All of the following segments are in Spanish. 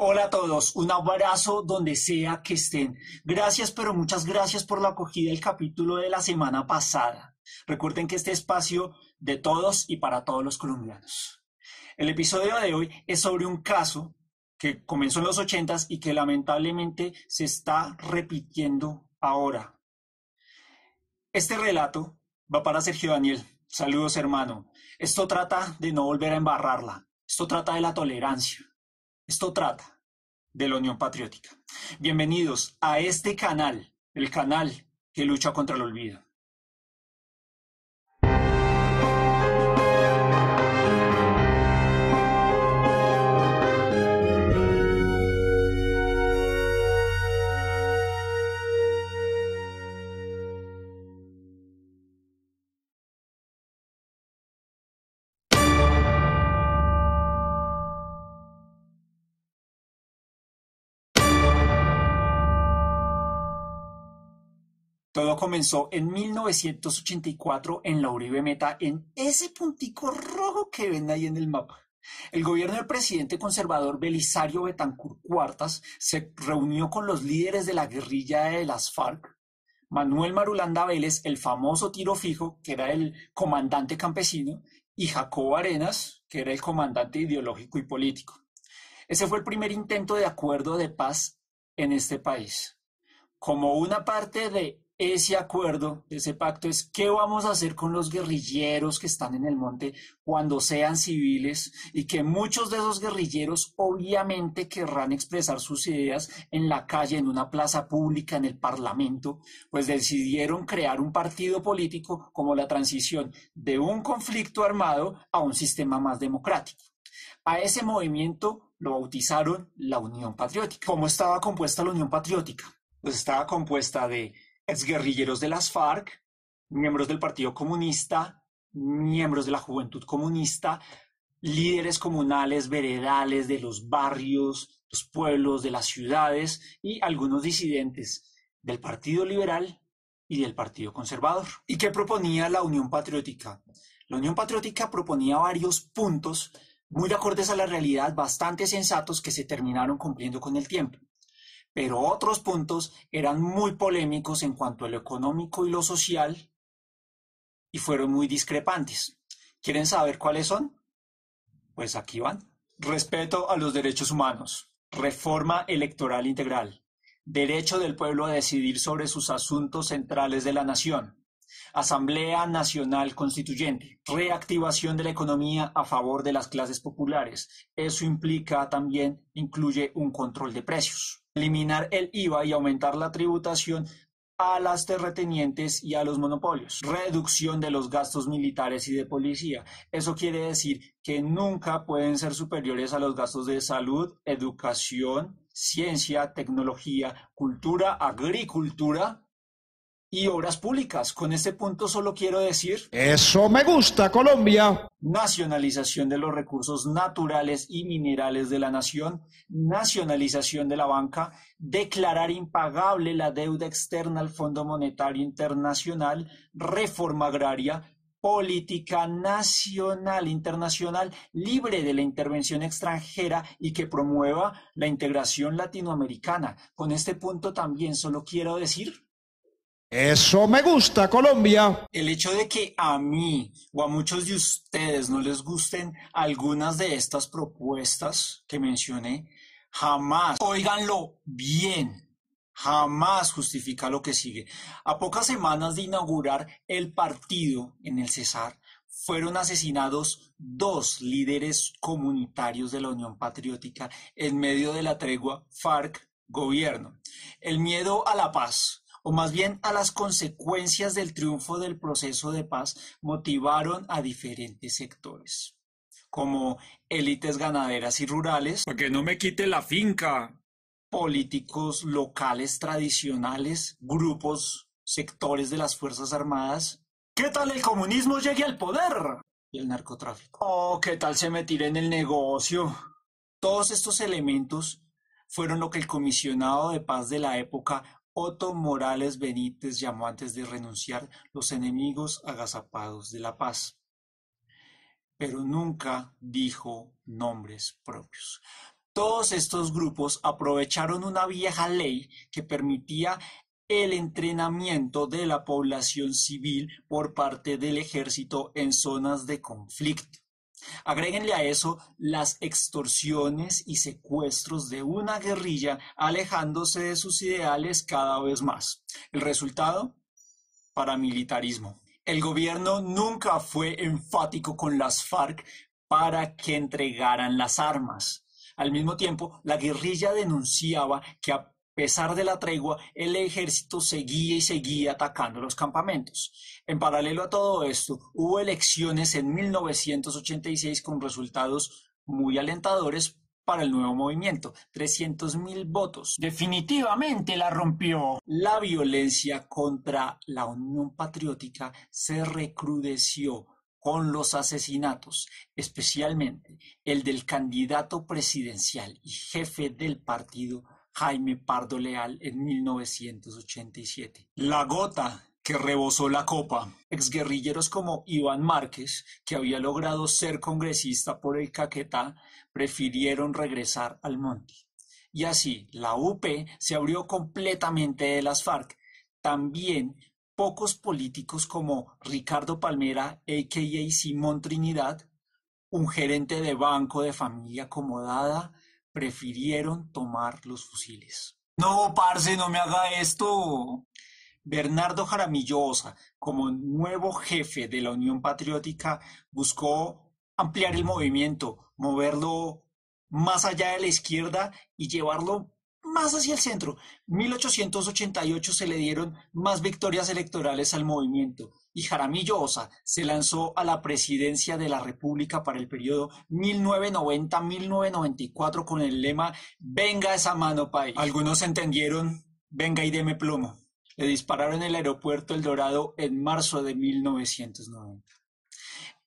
Hola a todos, un abrazo donde sea que estén. Gracias, pero muchas gracias por la acogida del capítulo de la semana pasada. Recuerden que este espacio de todos y para todos los colombianos. El episodio de hoy es sobre un caso que comenzó en los ochentas y que lamentablemente se está repitiendo ahora. Este relato va para Sergio Daniel. Saludos, hermano. Esto trata de no volver a embarrarla. Esto trata de la tolerancia. Esto trata de la Unión Patriótica. Bienvenidos a este canal, el canal que lucha contra el olvido. Todo comenzó en 1984 en la Uribe Meta, en ese puntico rojo que ven ahí en el mapa. El gobierno del presidente conservador Belisario Betancourt Cuartas se reunió con los líderes de la guerrilla de las FARC, Manuel Marulanda Vélez, el famoso tiro fijo, que era el comandante campesino, y Jacobo Arenas, que era el comandante ideológico y político. Ese fue el primer intento de acuerdo de paz en este país. Como una parte de ese acuerdo, ese pacto es qué vamos a hacer con los guerrilleros que están en el monte cuando sean civiles y que muchos de esos guerrilleros obviamente querrán expresar sus ideas en la calle, en una plaza pública, en el parlamento, pues decidieron crear un partido político como la transición de un conflicto armado a un sistema más democrático. A ese movimiento lo bautizaron la Unión Patriótica. ¿Cómo estaba compuesta la Unión Patriótica? Pues estaba compuesta de exguerrilleros de las FARC, miembros del Partido Comunista, miembros de la Juventud Comunista, líderes comunales, veredales de los barrios, los pueblos, de las ciudades y algunos disidentes del Partido Liberal y del Partido Conservador. ¿Y qué proponía la Unión Patriótica? La Unión Patriótica proponía varios puntos muy acordes a la realidad, bastante sensatos que se terminaron cumpliendo con el tiempo pero otros puntos eran muy polémicos en cuanto a lo económico y lo social y fueron muy discrepantes. ¿Quieren saber cuáles son? Pues aquí van. Respeto a los derechos humanos, reforma electoral integral, derecho del pueblo a decidir sobre sus asuntos centrales de la nación, Asamblea Nacional Constituyente, reactivación de la economía a favor de las clases populares. Eso implica también, incluye un control de precios eliminar el IVA y aumentar la tributación a las terratenientes y a los monopolios, reducción de los gastos militares y de policía. Eso quiere decir que nunca pueden ser superiores a los gastos de salud, educación, ciencia, tecnología, cultura, agricultura y obras públicas. Con este punto solo quiero decir... Eso me gusta, Colombia. Nacionalización de los recursos naturales y minerales de la nación, nacionalización de la banca, declarar impagable la deuda externa al Fondo Monetario Internacional, reforma agraria, política nacional, internacional, libre de la intervención extranjera y que promueva la integración latinoamericana. Con este punto también solo quiero decir eso me gusta, Colombia. El hecho de que a mí o a muchos de ustedes no les gusten algunas de estas propuestas que mencioné, jamás, oíganlo bien, jamás justifica lo que sigue. A pocas semanas de inaugurar el partido en el Cesar, fueron asesinados dos líderes comunitarios de la Unión Patriótica en medio de la tregua FARC-Gobierno. El miedo a la paz o más bien a las consecuencias del triunfo del proceso de paz, motivaron a diferentes sectores, como élites ganaderas y rurales, porque no me quite la finca, políticos locales tradicionales, grupos, sectores de las Fuerzas Armadas. ¿Qué tal el comunismo llegue al poder? Y el narcotráfico. Oh, ¿qué tal se me tire en el negocio? Todos estos elementos fueron lo que el comisionado de paz de la época Otto Morales Benítez llamó antes de renunciar los enemigos agazapados de la paz, pero nunca dijo nombres propios. Todos estos grupos aprovecharon una vieja ley que permitía el entrenamiento de la población civil por parte del ejército en zonas de conflicto. Agréguenle a eso las extorsiones y secuestros de una guerrilla alejándose de sus ideales cada vez más. El resultado, paramilitarismo. El gobierno nunca fue enfático con las FARC para que entregaran las armas. Al mismo tiempo, la guerrilla denunciaba que pesar de la tregua, el ejército seguía y seguía atacando los campamentos. En paralelo a todo esto, hubo elecciones en 1986 con resultados muy alentadores para el nuevo movimiento, 300.000 votos. Definitivamente la rompió. La violencia contra la Unión Patriótica se recrudeció con los asesinatos, especialmente el del candidato presidencial y jefe del partido Jaime Pardo Leal en 1987. La gota que rebosó la copa. Exguerrilleros como Iván Márquez, que había logrado ser congresista por el Caquetá, prefirieron regresar al monte. Y así, la UP se abrió completamente de las FARC. También pocos políticos como Ricardo Palmera, a.k.a. Simón Trinidad, un gerente de banco de familia acomodada, prefirieron tomar los fusiles. No, parce, no me haga esto. Bernardo Jaramillo Osa, como nuevo jefe de la Unión Patriótica, buscó ampliar el movimiento, moverlo más allá de la izquierda y llevarlo más hacia el centro. 1888 se le dieron más victorias electorales al movimiento y Jaramillo Osa se lanzó a la presidencia de la República para el periodo 1990-1994 con el lema Venga esa mano país. Algunos entendieron Venga y deme plomo. Le dispararon en el aeropuerto El Dorado en marzo de 1990.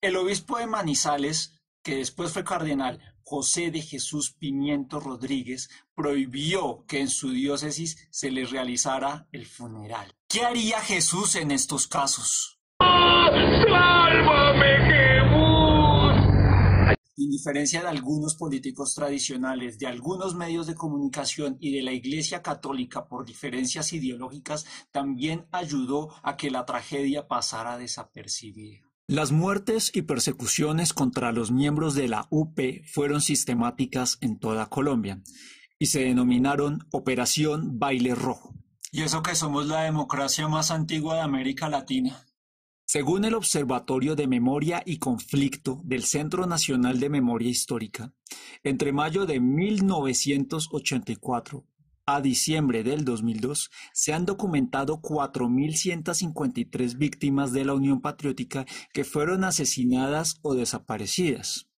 El obispo de Manizales, que después fue cardenal, José de Jesús Pimiento Rodríguez, prohibió que en su diócesis se le realizara el funeral. ¿Qué haría Jesús en estos casos? ¡Sálvame, Jesús! En diferencia de algunos políticos tradicionales, de algunos medios de comunicación y de la Iglesia Católica por diferencias ideológicas, también ayudó a que la tragedia pasara desapercibida. Las muertes y persecuciones contra los miembros de la UP fueron sistemáticas en toda Colombia y se denominaron Operación Baile Rojo. Y eso que somos la democracia más antigua de América Latina. Según el Observatorio de Memoria y Conflicto del Centro Nacional de Memoria Histórica, entre mayo de 1984 a diciembre del 2002, se han documentado 4.153 víctimas de la Unión Patriótica que fueron asesinadas o desaparecidas.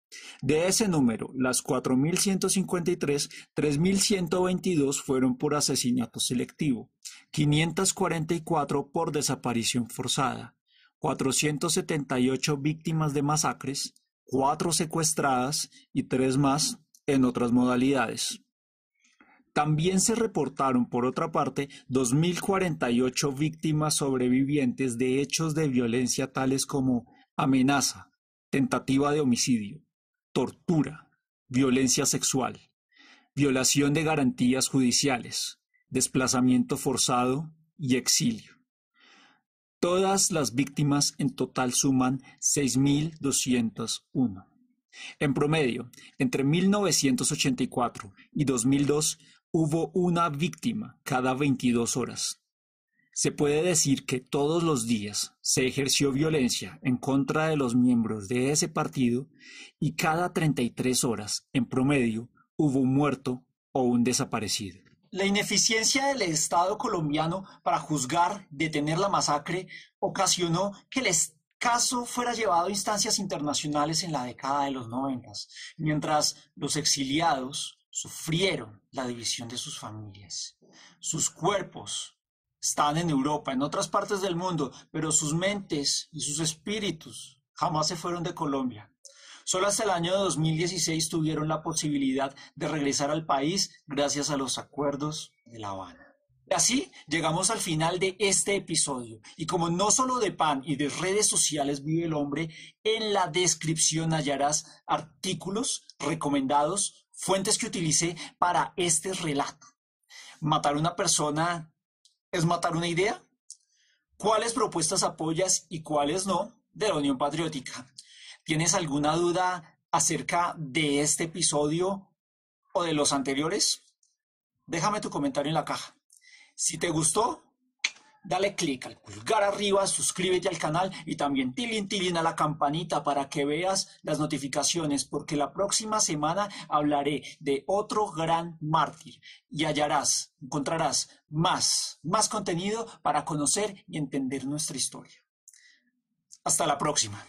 De ese número, las 4.153, 3.122 fueron por asesinato selectivo, 544 por desaparición forzada, 478 víctimas de masacres, 4 secuestradas y 3 más en otras modalidades. También se reportaron, por otra parte, 2.048 víctimas sobrevivientes de hechos de violencia tales como amenaza, tentativa de homicidio, tortura, violencia sexual, violación de garantías judiciales, desplazamiento forzado y exilio. Todas las víctimas en total suman 6.201. En promedio, entre 1984 y 2002 hubo una víctima cada 22 horas. Se puede decir que todos los días se ejerció violencia en contra de los miembros de ese partido y cada 33 horas, en promedio, hubo un muerto o un desaparecido. La ineficiencia del Estado colombiano para juzgar, detener la masacre, ocasionó que el caso fuera llevado a instancias internacionales en la década de los noventas, mientras los exiliados sufrieron la división de sus familias. Sus cuerpos están en Europa, en otras partes del mundo, pero sus mentes y sus espíritus jamás se fueron de Colombia. Solo hasta el año 2016 tuvieron la posibilidad de regresar al país gracias a los acuerdos de La Habana. Así llegamos al final de este episodio. Y como no solo de pan y de redes sociales vive el hombre, en la descripción hallarás artículos recomendados Fuentes que utilicé para este relato. ¿Matar a una persona es matar una idea? ¿Cuáles propuestas apoyas y cuáles no de la Unión Patriótica? ¿Tienes alguna duda acerca de este episodio o de los anteriores? Déjame tu comentario en la caja. Si te gustó, dale clic al pulgar arriba, suscríbete al canal y también tilin tilin a la campanita para que veas las notificaciones porque la próxima semana hablaré de otro gran mártir y hallarás, encontrarás más, más contenido para conocer y entender nuestra historia. Hasta la próxima.